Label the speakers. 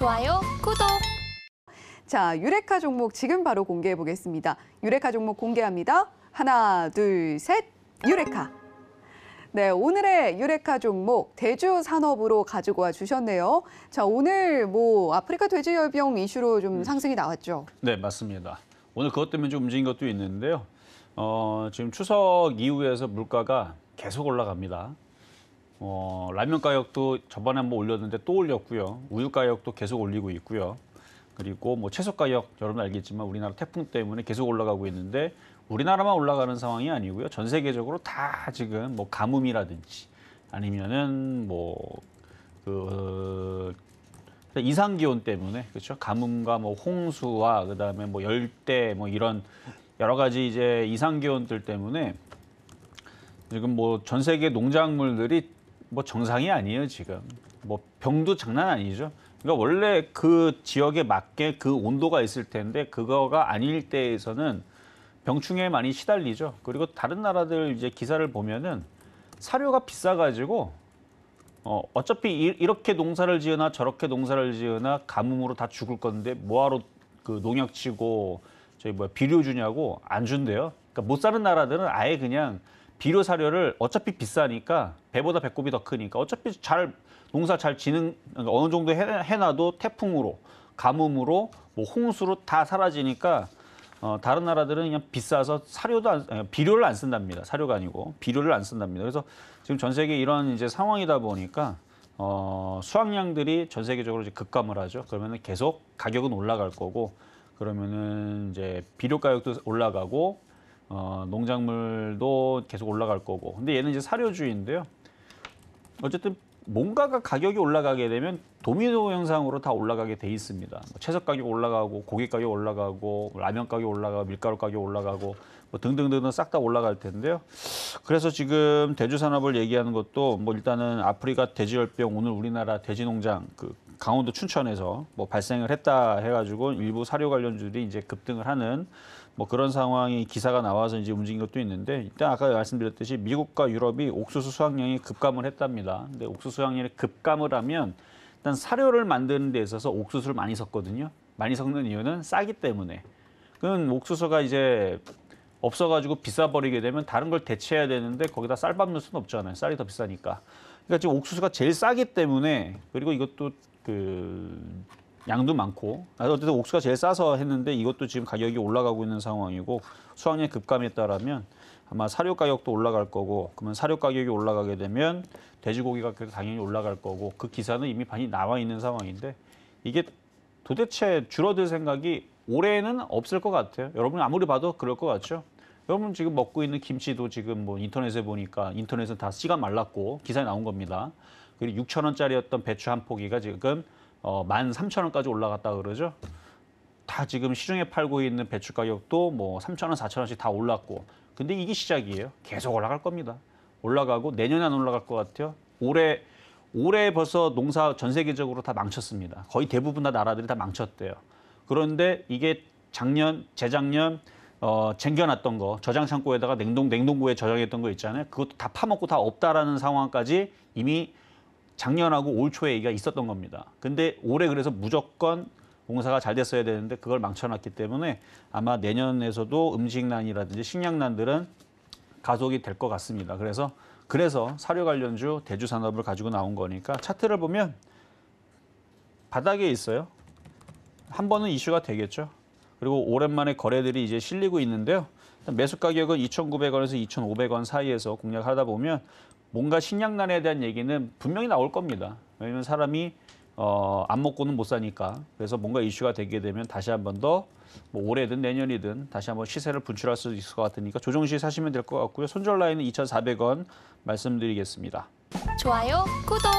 Speaker 1: 좋아요, 구독.
Speaker 2: 자, 유레카 종목 지금 바로 공개해 보겠습니다. 유레카 종목 공개합니다. 하나, 둘, 셋. 유레카. 네, 오늘의 유레카 종목 대주 산업으로 가지고 와 주셨네요. 자, 오늘 뭐 아프리카 돼지열병 이슈로 좀 상승이 나왔죠.
Speaker 3: 네, 맞습니다. 오늘 그것 때문에 좀 움직인 것도 있는데요. 어, 지금 추석 이후에서 물가가 계속 올라갑니다. 어, 라면 가격도 저번에 한번 올렸는데 또 올렸고요. 우유 가격도 계속 올리고 있고요. 그리고 뭐 채소 가격 여러분 알겠지만 우리나라 태풍 때문에 계속 올라가고 있는데 우리나라만 올라가는 상황이 아니고요. 전 세계적으로 다 지금 뭐 가뭄이라든지 아니면은 뭐그 이상 기온 때문에 그렇죠. 가뭄과 뭐 홍수와 그다음에 뭐 열대 뭐 이런 여러 가지 이제 이상 기온들 때문에 지금 뭐 전 세계 농작물들이 뭐 정상이 아니에요, 지금. 뭐 병도 장난 아니죠. 그러니까 원래 그 지역에 맞게 그 온도가 있을 텐데 그거가 아닐 때에서는 병충해에 많이 시달리죠. 그리고 다른 나라들 이제 기사를 보면은 사료가 비싸가지고 어, 어차피 이, 이렇게 농사를 지으나 저렇게 농사를 지으나 가뭄으로 다 죽을 건데 뭐하러 그 농약 치고 저희 뭐야 비료 주냐고 안 준대요. 그러니까 못 사는 나라들은 아예 그냥 비료 사료를 어차피 비싸니까 배보다 배꼽이 더 크니까 어차피 잘 농사 잘 지는 그러니까 어느 정도 해, 해놔도 태풍으로 가뭄으로 뭐 홍수로 다 사라지니까 어, 다른 나라들은 그냥 비싸서 사료도 안, 비료를 안 쓴답니다. 사료가 아니고 비료를 안 쓴답니다. 그래서 지금 전 세계 이런 이제 상황이다 보니까 어, 수확량들이 전 세계적으로 이제 급감을 하죠. 그러면은 계속 가격은 올라갈 거고 그러면은 이제 비료 가격도 올라가고 어, 농작물도 계속 올라갈 거고. 근데 얘는 이제 사료주의인데요. 어쨌든 뭔가가 가격이 올라가게 되면 도미노 현상으로 다 올라가게 돼 있습니다. 뭐 채소 가격 올라가고 고기 가격 올라가고 라면 가격 올라가고 밀가루 가격 올라가고 뭐 등등등등 싹 다 올라갈 텐데요. 그래서 지금 대주 산업을 얘기하는 것도 뭐 일단은 아프리카 돼지열병 오늘 우리나라 돼지 농장 그 강원도 춘천에서 뭐 발생을 했다 해가지고 일부 사료 관련주들이 이제 급등을 하는 뭐 그런 상황이 기사가 나와서 이제 움직인 것도 있는데 일단 아까 말씀드렸듯이 미국과 유럽이 옥수수 수확량이 급감을 했답니다. 근데 옥수수 수확량이 급감을 하면 일단 사료를 만드는 데 있어서 옥수수를 많이 섞거든요. 많이 섞는 이유는 싸기 때문에. 그건 옥수수가 이제 없어가지고 비싸버리게 되면 다른 걸 대체해야 되는데 거기다 쌀밥 넣을 수는 없잖아요. 쌀이 더 비싸니까. 그러니까 지금 옥수수가 제일 싸기 때문에 그리고 이것도 그 양도 많고 어쨌든 옥수수가 제일 싸서 했는데 이것도 지금 가격이 올라가고 있는 상황이고 수확량 급감에 따르면 아마 사료 가격도 올라갈 거고 그러면 사료 가격이 올라가게 되면 돼지고기 가격도 당연히 올라갈 거고 그 기사는 이미 많이 나와 있는 상황인데 이게 도대체 줄어들 생각이 올해는 없을 것 같아요. 여러분 아무리 봐도 그럴 것 같죠. 여러분 지금 먹고 있는 김치도 지금 뭐 인터넷에 보니까 인터넷은 다 씨가 말랐고 기사에 나온 겁니다. 그리고 6천 원짜리였던 배추 한 포기가 지금 어, 13,000원까지 올라갔다 그러죠. 다 지금 시중에 팔고 있는 배추 가격도 뭐 3,000원, 4,000원씩 다 올랐고. 근데 이게 시작이에요. 계속 올라갈 겁니다. 올라가고 내년에 안 올라갈 것 같아요. 올해 올해 벌써 농사 전 세계적으로 다 망쳤습니다. 거의 대부분 다 나라들이 다 망쳤대요. 그런데 이게 작년, 재작년 어, 쟁겨놨던 거, 저장 창고에다가 냉동, 냉동고에 저장했던 거 있잖아요. 그것도 다 파먹고 다 없다라는 상황까지 이미 작년하고 올 초에 얘기가 있었던 겁니다. 근데 올해 그래서 무조건 공사가 잘 됐어야 되는데 그걸 망쳐놨기 때문에 아마 내년에서도 음식난이라든지 식량난들은 가속이 될 것 같습니다. 그래서 그래서 사료 관련주 대주 산업을 가지고 나온 거니까 차트를 보면 바닥에 있어요. 한 번은 이슈가 되겠죠. 그리고 오랜만에 거래들이 이제 실리고 있는데요. 매수 가격은 2,900원에서 2,500원 사이에서 공략하다 보면 뭔가 식량난에 대한 얘기는 분명히 나올 겁니다. 왜냐하면 사람이 어, 안 먹고는 못 사니까. 그래서 뭔가 이슈가 되게 되면 다시 한 번 더 뭐 올해든 내년이든 다시 한번 시세를 분출할 수 있을 것 같으니까 조정 시 사시면 될 것 같고요. 손절 라인은 2,400원 말씀드리겠습니다.
Speaker 1: 좋아요, 구독.